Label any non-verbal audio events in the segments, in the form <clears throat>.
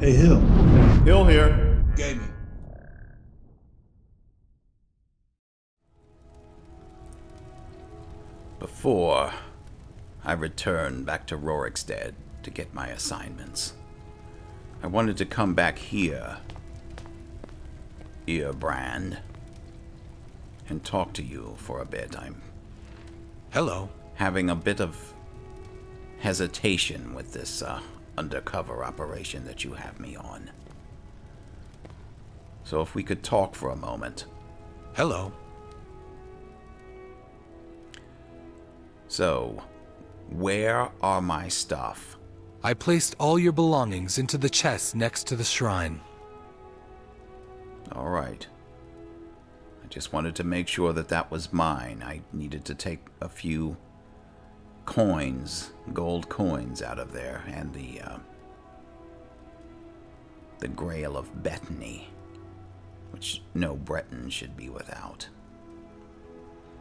Hey, Hill. Hill here. Gaming. Before I returned back to Rorikstead to get my assignments, I wanted to come back here, Earbrand, and talk to you for a bit. I'm Hello. having a bit of hesitation with this uh, undercover operation that you have me on. So if we could talk for a moment. Hello. So, where are my stuff? I placed all your belongings into the chest next to the shrine. All right. I just wanted to make sure that that was mine. I needed to take a few coins, gold coins out of there, and the uh, the Grail of Bethany, which no Breton should be without.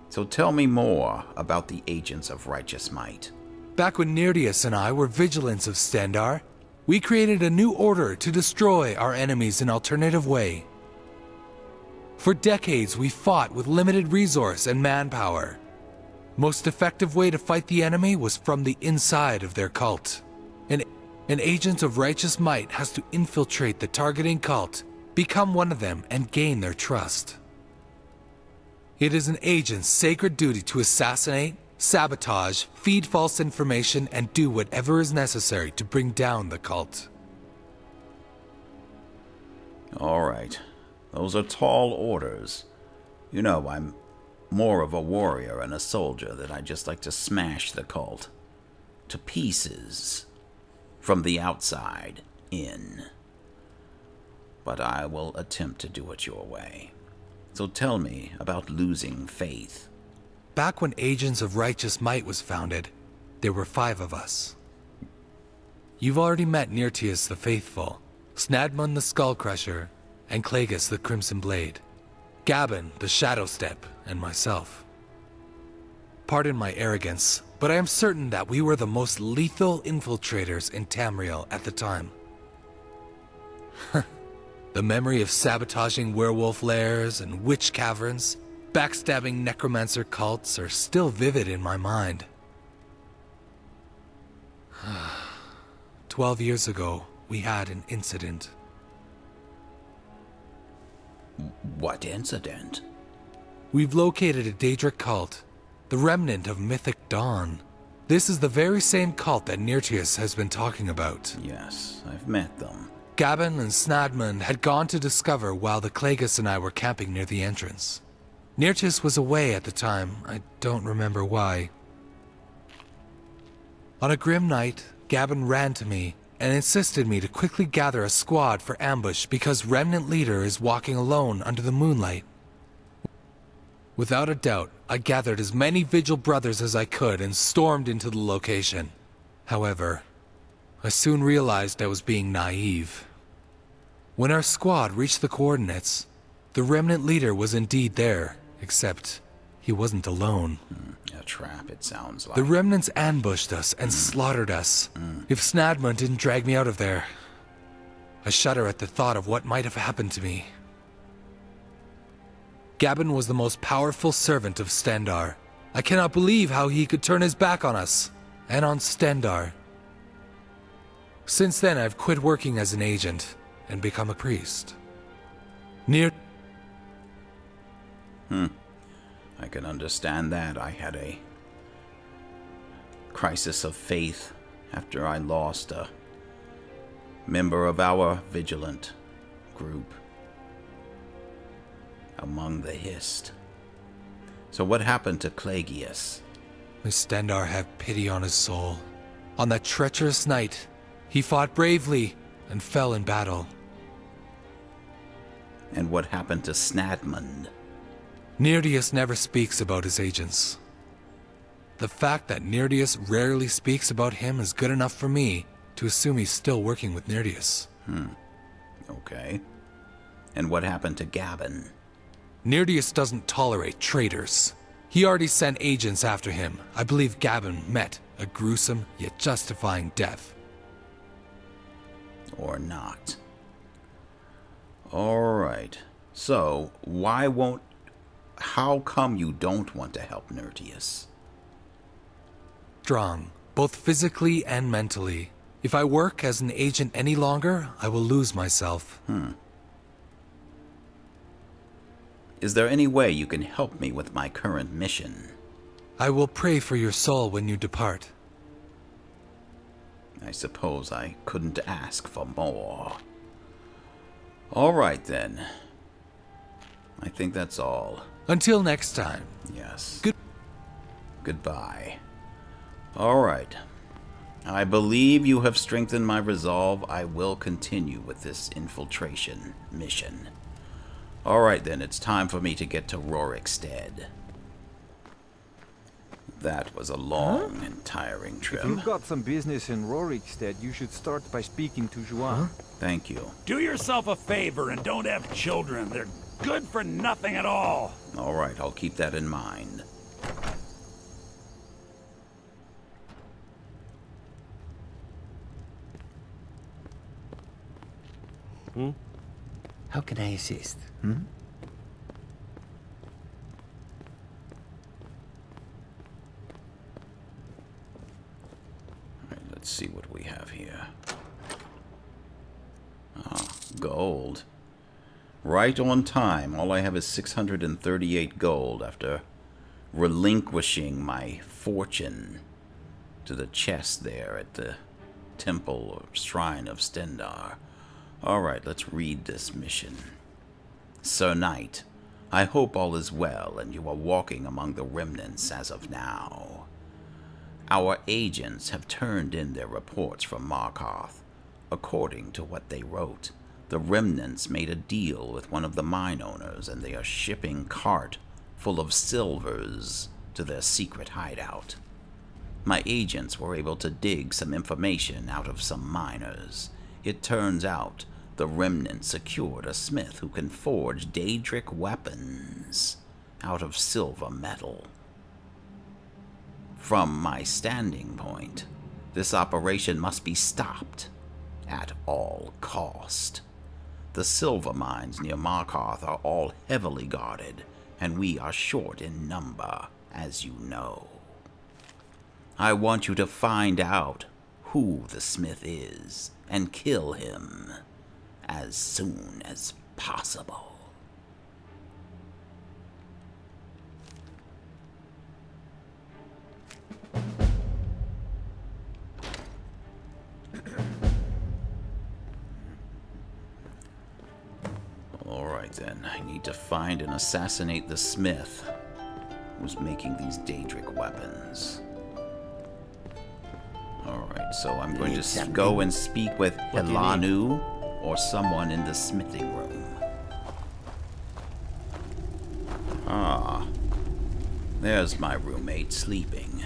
So tell me more about the Agents of Righteous Might. Back when Nirdius and I were vigilants of Stendarr, we created a new order to destroy our enemies in alternative way. For decades, we fought with limited resource and manpower. Most effective way to fight the enemy was from the inside of their cult. An, an agent of righteous might has to infiltrate the targeting cult, become one of them, and gain their trust. It is an agent's sacred duty to assassinate, sabotage, feed false information, and do whatever is necessary to bring down the cult. All right. Those are tall orders. You know, I'm more of a warrior and a soldier that I just like to smash the cult to pieces from the outside in. But I will attempt to do it your way. So tell me about losing faith. Back when Agents of Righteous Might was founded, there were five of us. You've already met Nirtius the Faithful, Snadmund the Skullcrusher, and Clagus the Crimson Blade, Gabin the Shadow Step, and myself. Pardon my arrogance, but I am certain that we were the most lethal infiltrators in Tamriel at the time. <laughs> the memory of sabotaging werewolf lairs and witch caverns, backstabbing necromancer cults are still vivid in my mind. <sighs> Twelve years ago, we had an incident. What incident? We've located a Daedric cult, the remnant of Mythic Dawn. This is the very same cult that Nirtius has been talking about. Yes, I've met them. Gabin and Snadman had gone to discover while the Clagus and I were camping near the entrance. Nirtius was away at the time, I don't remember why. On a grim night, Gabin ran to me and insisted me to quickly gather a squad for ambush because Remnant Leader is walking alone under the moonlight. Without a doubt, I gathered as many Vigil brothers as I could and stormed into the location. However, I soon realized I was being naive. When our squad reached the coordinates, the Remnant Leader was indeed there, except he wasn't alone. Hmm, a trap, it sounds like. The remnants ambushed us and hmm. slaughtered us. Hmm. If Snadmund didn't drag me out of there, I shudder at the thought of what might have happened to me. Gabin was the most powerful servant of Stendarr. I cannot believe how he could turn his back on us, and on Stendarr. Since then, I've quit working as an agent and become a priest. Near I can understand that. I had a crisis of faith after I lost a member of our vigilant group among the Hist. So, what happened to Clagius? May Stendarr have pity on his soul. On that treacherous night, he fought bravely and fell in battle. And what happened to Snadmund? Nirdius never speaks about his agents. The fact that Nirdius rarely speaks about him is good enough for me to assume he's still working with Nirdius. Hmm. Okay. And what happened to Gabin? Nirdius doesn't tolerate traitors. He already sent agents after him. I believe Gabin met a gruesome yet justifying death. or not. Alright. So, why won't. How come you don't want to help Nertius? Strong, both physically and mentally. If I work as an agent any longer, I will lose myself. Hmm. Is there any way you can help me with my current mission? I will pray for your soul when you depart. I suppose I couldn't ask for more. All right, then. I think that's all. Until next time. Yes. Good. Goodbye. All right. I believe you have strengthened my resolve. I will continue with this infiltration mission. All right, then. It's time for me to get to Rorikstead. That was a long huh? and tiring trip. If you've got some business in Rorikstead, you should start by speaking to Juan. Huh? Thank you. Do yourself a favor and don't have children. They're good for nothing at all. All right, I'll keep that in mind. Hmm? How can I assist? Hmm? Let's see what we have here. Ah, gold. Right on time. All I have is 638 gold after relinquishing my fortune to the chest there at the temple or shrine of Stendarr. Alright, let's read this mission. Sir Knight, I hope all is well and you are walking among the remnants as of now. Our agents have turned in their reports from Markarth. According to what they wrote, the remnants made a deal with one of the mine owners and they are shipping cart full of silvers to their secret hideout. My agents were able to dig some information out of some miners. It turns out the remnant secured a smith who can forge Daedric weapons out of silver metal. From my standing point, this operation must be stopped at all cost. The silver mines near Markarth are all heavily guarded, and we are short in number, as you know. I want you to find out who the smith is and kill him as soon as possible. Alright then, I need to find and assassinate the smith who's making these Daedric weapons. Alright, so I'm going to go and speak with Helanu or someone in the smithing room. Ah, there's my roommate sleeping.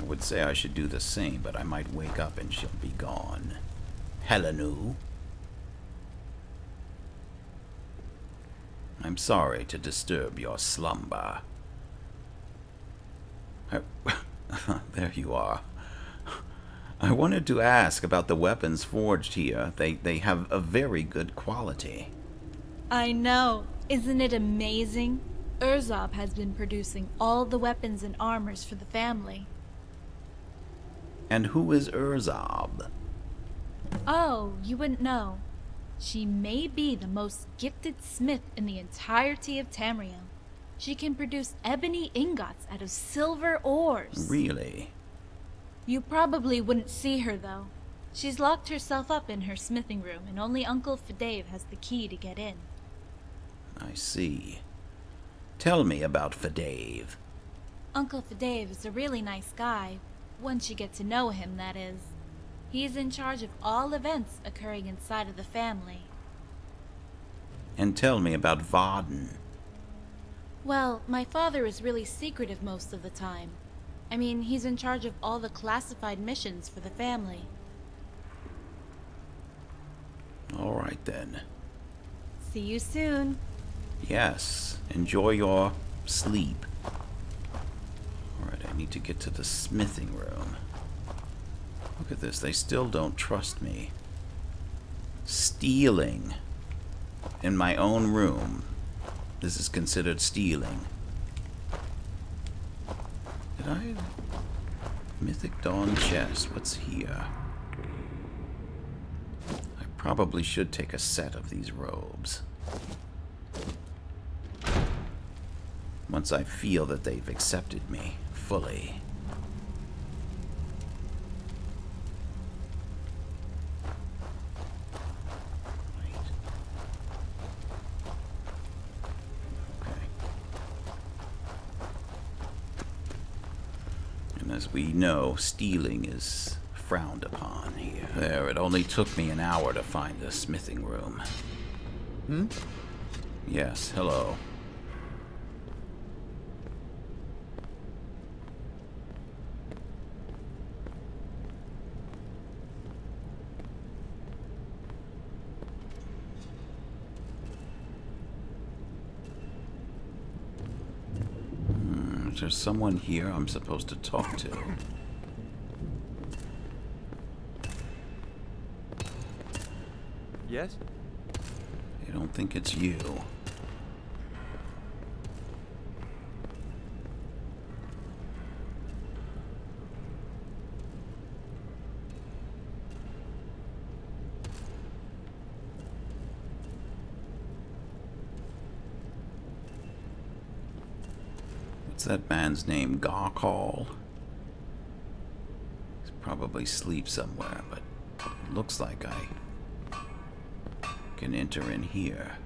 I would say I should do the same, but I might wake up and she'll be gone. Helanu? I'm sorry to disturb your slumber. Uh, <laughs> there you are. I wanted to ask about the weapons forged here. They, they have a very good quality. I know. Isn't it amazing? Urzab has been producing all the weapons and armors for the family. And who is Urzab? Oh, you wouldn't know. She may be the most gifted smith in the entirety of Tamriel. She can produce ebony ingots out of silver ores. Really? You probably wouldn't see her, though. She's locked herself up in her smithing room, and only Uncle Fedave has the key to get in. I see. Tell me about Fedave. Uncle Fedave is a really nice guy. Once you get to know him, that is. He's in charge of all events occurring inside of the family. And tell me about Varden. Well, my father is really secretive most of the time. I mean, he's in charge of all the classified missions for the family. All right then. See you soon. Yes. Enjoy your sleep. Alright, I need to get to the smithing room. Look at this. They still don't trust me. Stealing in my own room. This is considered stealing. Did I... Mythic Dawn chest. What's here? I probably should take a set of these robes. Once I feel that they've accepted me fully. as we know, stealing is frowned upon here. There, it only took me an hour to find the smithing room. Hmm? Yes, hello. There someone here I'm supposed to talk to? Yes? I don't think it's you. What's that man's name? Garkall? He's probably asleep somewhere, but looks like I can enter in here.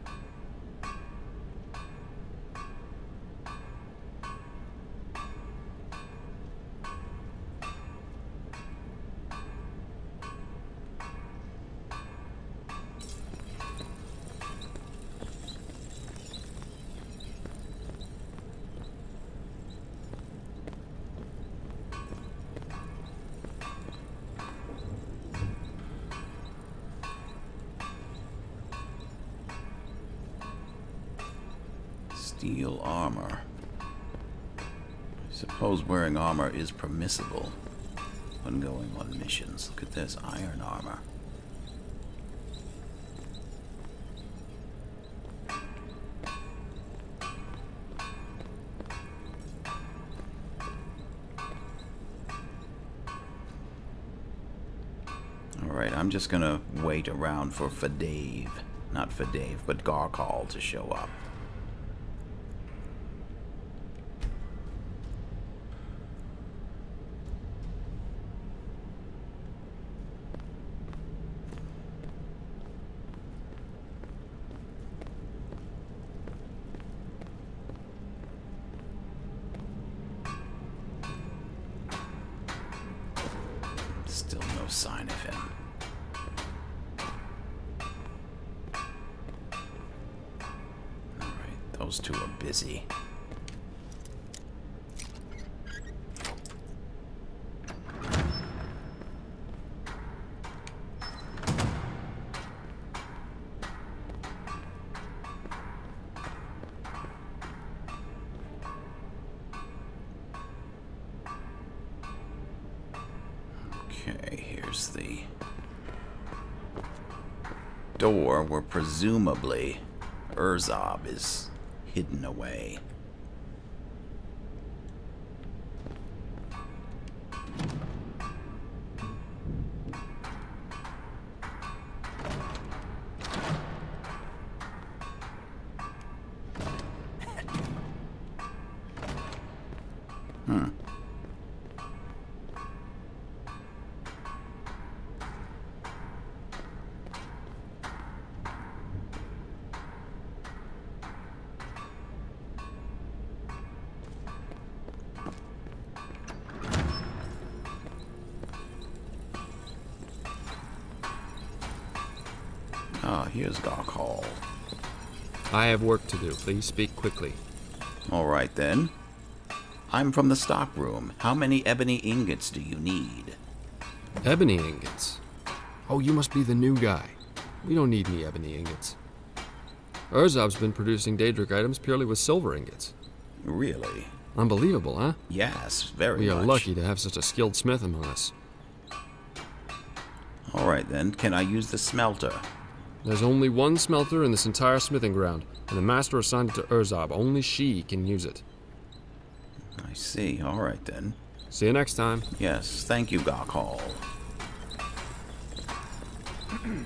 Steel armor. I suppose wearing armor is permissible when going on missions. Look at this iron armor. Alright, I'm just gonna wait around for Fadave. Not Fadave, but Garkall to show up. sign of him. Alright, those two are busy. the door where presumably Urzab is hidden away. Here's Garkall. I have work to do. Please speak quickly. All right, then. I'm from the stock room. How many ebony ingots do you need? Ebony ingots? Oh, you must be the new guy. We don't need any ebony ingots. Urzab's been producing Daedric items purely with silver ingots. Really? Unbelievable, huh? Yes, very We are much. lucky to have such a skilled smith among us. Alright then, can I use the smelter? There's only one smelter in this entire smithing ground, and the master assigned it to Urzab. Only she can use it. I see. Alright then. See you next time. Yes, thank you, Gokul. <clears throat>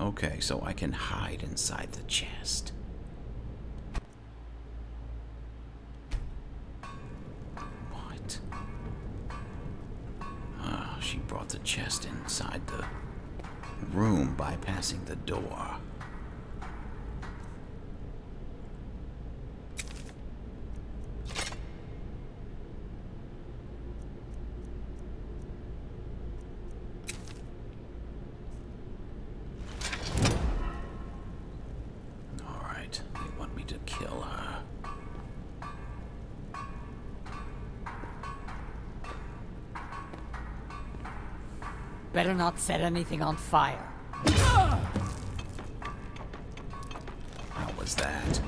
Okay, so I can hide inside the chest. Room, bypassing the door. All right, they want me to kill her. Better not set anything on fire. How was that?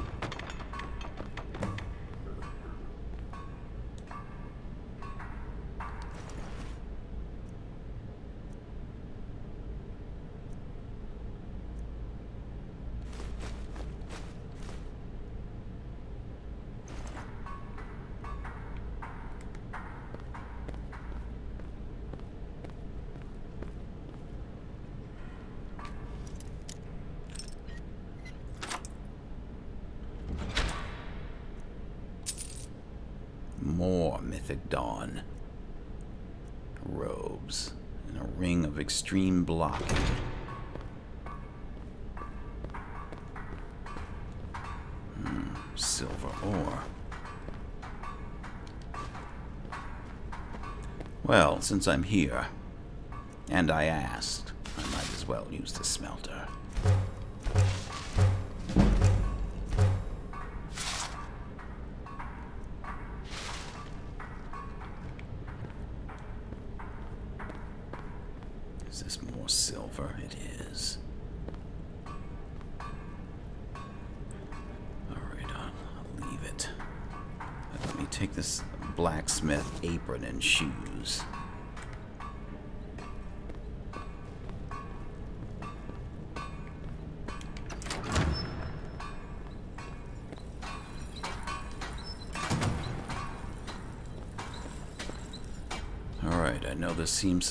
More Mythic Dawn. Robes and a extreme blocking. Hmm, silver ore. Well, since I'm here, and I asked, I might as well use the smelter.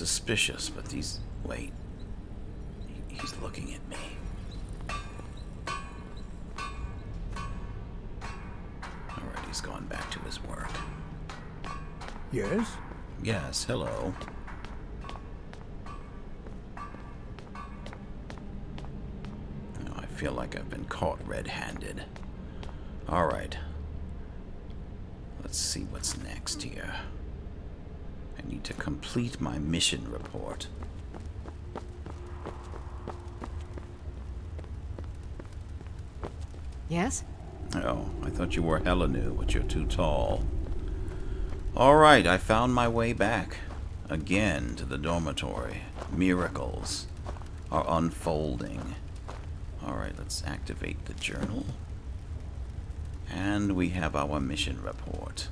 Suspicious, but these. Wait. He's looking at me. Alright, he's gone back to his work. Yes? Yes, hello. Oh, I feel like I've been caught red handed. Alright. Let's see what's next here. I need to complete my mission report. Yes? Oh, I thought you were hella new, but you're too tall. Alright, I found my way back. Again to the dormitory. Miracles are unfolding. Alright, let's activate the journal. And we have our mission report.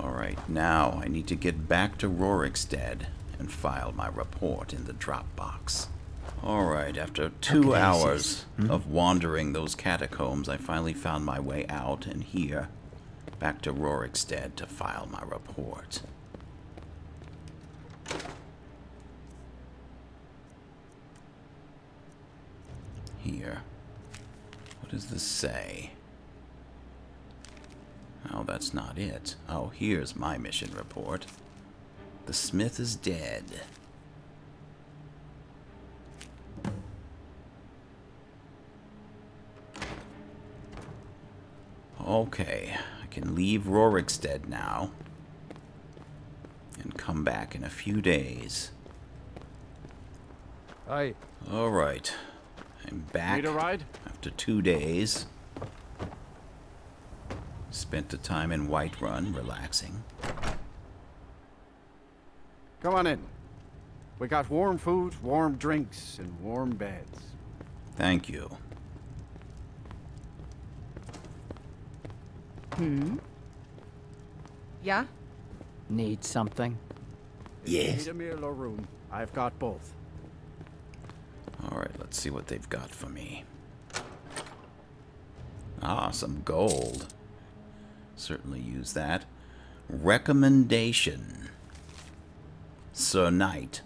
Alright, now I need to get back to Rorikstead and file my report in the Dropbox. Alright, after two I hours assist? of wandering those catacombs, I finally found my way out and here, back to Rorikstead to file my report. Here. What does this say? Oh, that's not it. Oh, here's my mission report. The smith is dead. Okay, I can leave Rorikstead now. And come back in a few days. I. Alright. I'm back Need a ride? after two days. Spent the time in Whiterun relaxing. Come on in. We got warm food, warm drinks, and warm beds. Thank you. Hmm? Yeah? Need something? Yes. Need a meal or room? I've got both. Alright, let's see what they've got for me. Ah, some gold. Certainly use that. Recommendation. Sir Knight,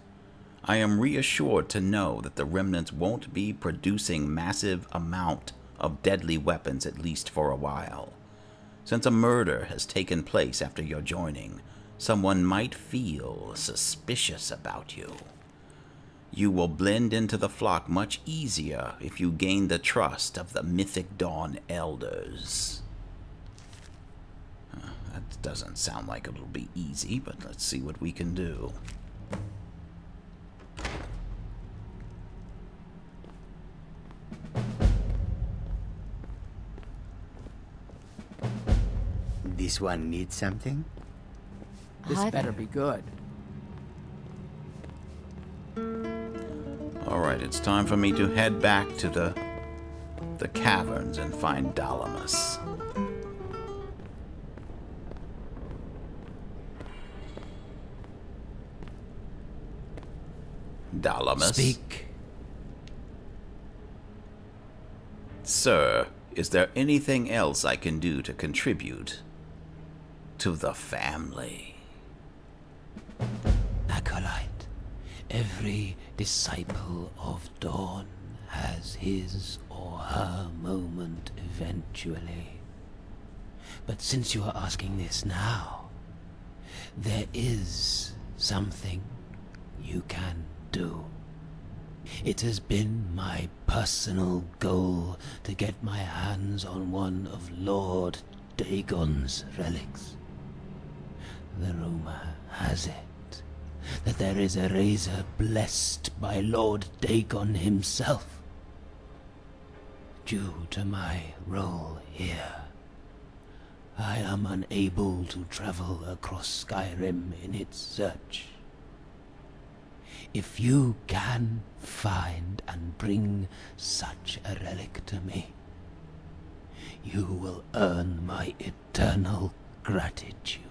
I am reassured to know that the remnants won't be producing massive amount of deadly weapons at least for a while. Since a murder has taken place after your joining, someone might feel suspicious about you. You will blend into the flock much easier if you gain the trust of the Mythic Dawn Elders. Doesn't sound like it'll be easy, but let's see what we can do. This one needs something? This I- better be good. Alright, it's time for me to head back to the the caverns and find Dalamus. Dalamus. Speak. Sir, is there anything else I can do to contribute to the family? Acolyte, every disciple of Dawn has his or her moment eventually. But since you are asking this now, there is something you can do. It has been my personal goal to get my hands on one of Lord Dagon's relics. The rumor has it that there is a razor blessed by Lord Dagon himself. Due to my role here, I am unable to travel across Skyrim in its search. If you can find and bring such a relic to me, you will earn my eternal gratitude.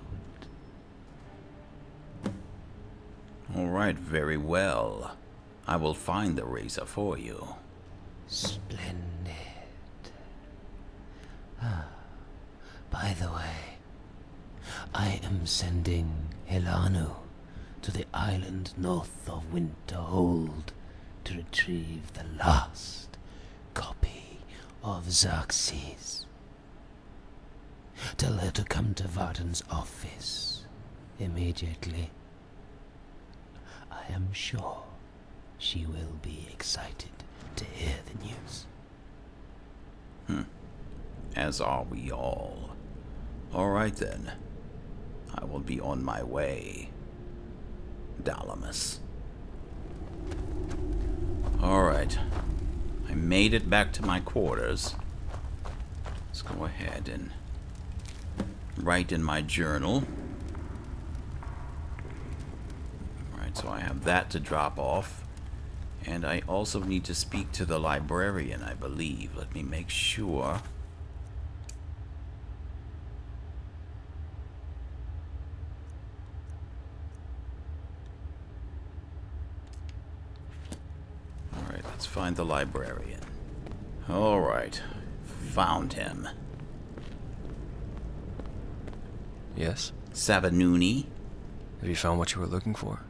Alright, very well. I will find the razor for you. Splendid. Ah, by the way, I am sending Hilanu to the island north of Winterhold to retrieve the last copy of Xarxes. Tell her to come to Varden's office immediately. I am sure she will be excited to hear the news. Hmm. As are we all. Alright then. I will be on my way. Dalamus. Alright. I made it back to my quarters. Let's go ahead and write in my journal. Alright, so I have that to drop off. And I also need to speak to the librarian, I believe. Let me make sure. Alright, let's find the librarian. Alright, found him. Yes? Savanuni? Have you found what you were looking for?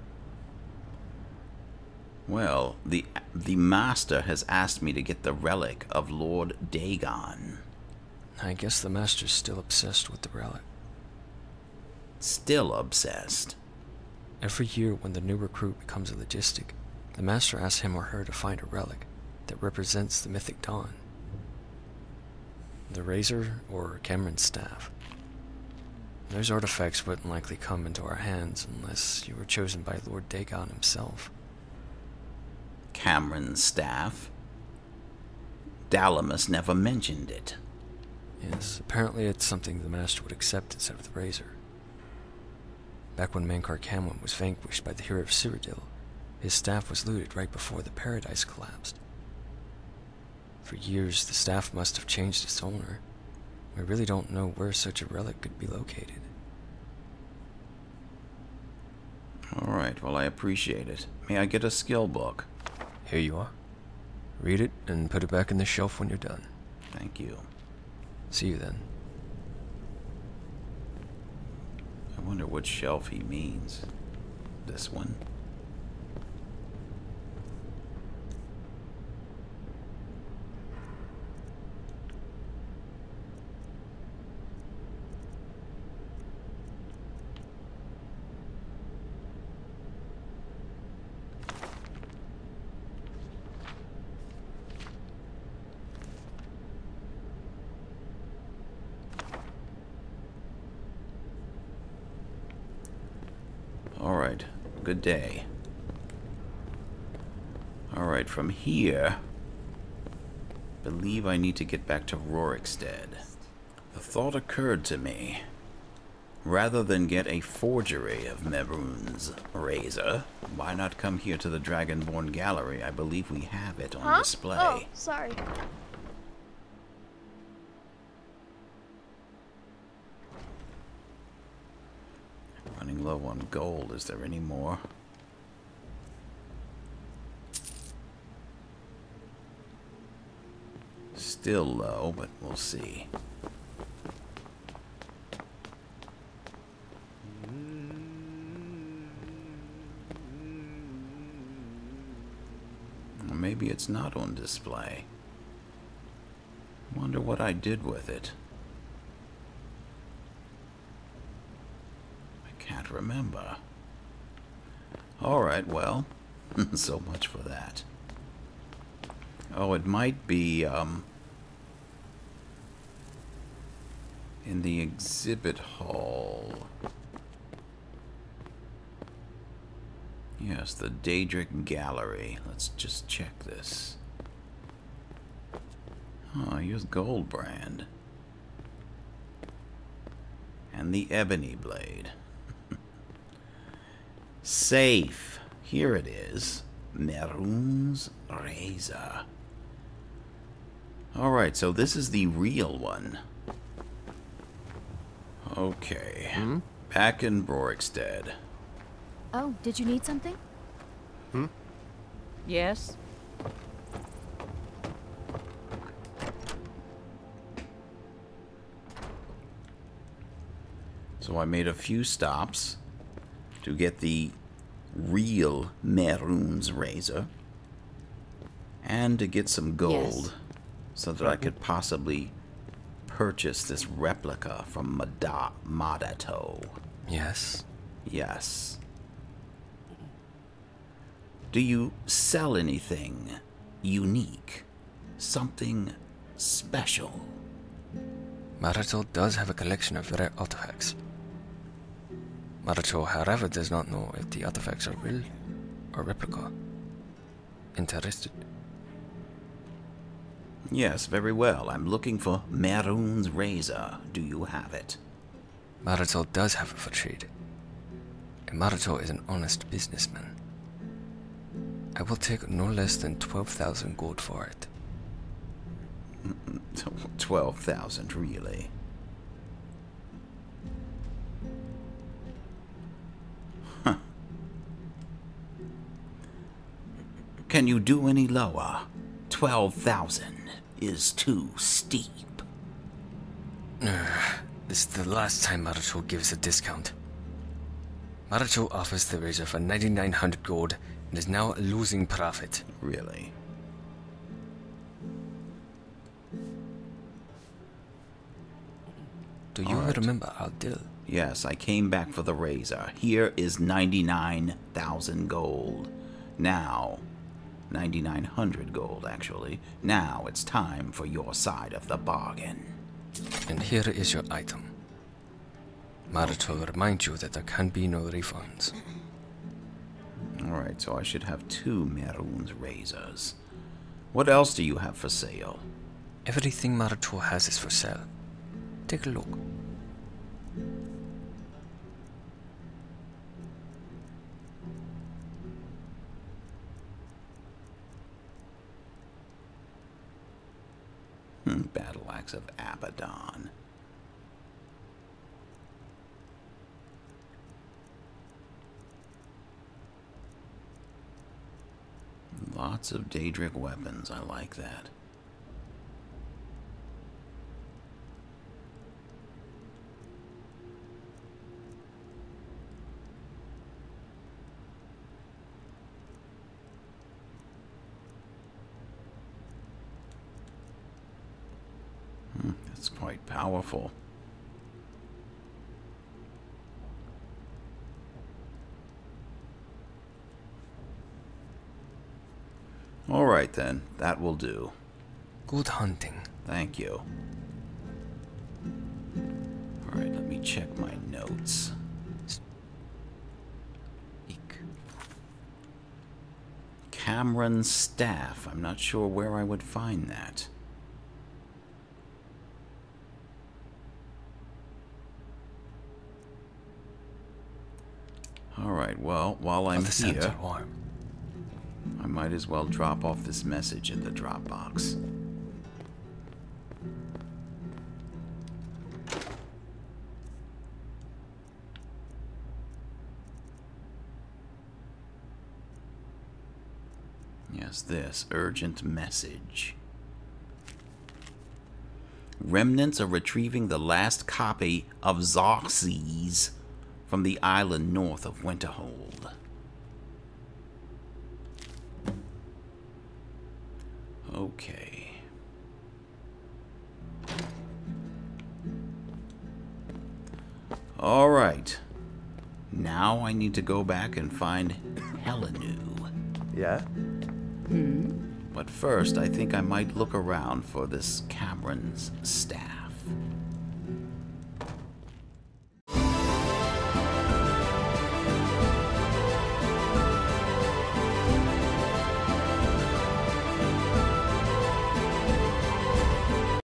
Well, the the master has asked me to get the relic of Lord Dagon. I guess the master's still obsessed with the relic. Still obsessed. Every year when the new recruit becomes a logistic, the master asks him or her to find a relic that represents the mythic dawn. The razor or Camoran's staff. Those artifacts wouldn't likely come into our hands unless you were chosen by Lord Dagon himself. Camoran's staff. Dalamus never mentioned it. Yes, apparently it's something the master would accept instead of the razor. Back when Mankar Camoran was vanquished by the hero of Cyrodiil, his staff was looted right before the paradise collapsed. For years, the staff must have changed its owner. We really don't know where such a relic could be located. All right, well, I appreciate it. May I get a skill book? Here you are. Read it and put it back in the shelf when you're done. Thank you. See you then. I wonder which shelf he means. This one? All right. Good day. All right, from here, believe I need to get back to Rorikstead. The thought occurred to me. Rather than get a forgery of Mehrunes' razor, why not come here to the Dragonborn Gallery? I believe we have it on Huh? display. Oh, sorry. Running low on gold. Is there any more? Still low, but we'll see. Maybe it's not on display. Wonder what I did with it. I remember. Alright, well, <laughs> so much for that. Oh, it might be, um, in the exhibit hall. Yes, the Daedric Gallery. Let's just check this. Oh, here's Goldbrand. And the Ebony Blade. Safe. Here it is. Mehrunes' Razor. Alright, so this is the real one. Okay. Back in Brorikstead. Oh, did you need something? Hmm? Yes? So I made a few stops to get the real Mehrunes' razor and to get some gold so that I could possibly purchase this replica from Mada- Madato. Yes? Yes. Do you sell anything unique? Something special? Marato does have a collection of rare artifacts. Marato, however, does not know if the artifacts are real or replica. Interested? Yes, very well. I'm looking for Mehrunes' razor. Do you have it? Marato does have it for trade. And is an honest businessman. I will take no less than 12,000 gold for it. <laughs> 12,000, really. Can you do any lower? 12,000 is too steep. <sighs> This is the last time Maracho gives a discount. Maracho offers the razor for 9,900 gold and is now losing profit. Really? Do you Alright. remember our deal? Yes, I came back for the razor. Here is 99,000 gold. Now, 9,900 gold, actually. Now it's time for your side of the bargain. And here is your item. Maracho will remind you that there can be no refunds. Alright, so I should have two Mehrunes' razors. What else do you have for sale? Everything Maracho has is for sale. Take a look. Of Abaddon. Lots of Daedric weapons. I like that. Hmm, that's quite powerful. All right then, that will do. Good hunting. Thank you. All right, let me check my notes. Camoran staff. I'm not sure where I would find that. All right, well, while I'm the here. I might as well drop off this message in the Dropbox. Yes, this urgent message. Remnants are retrieving the last copy of Xarxes from the island north of Winterhold. Okay. All right. Now I need to go back and find Helenu. Yeah? Hmm. But first, I think I might look around for this Camoran's staff.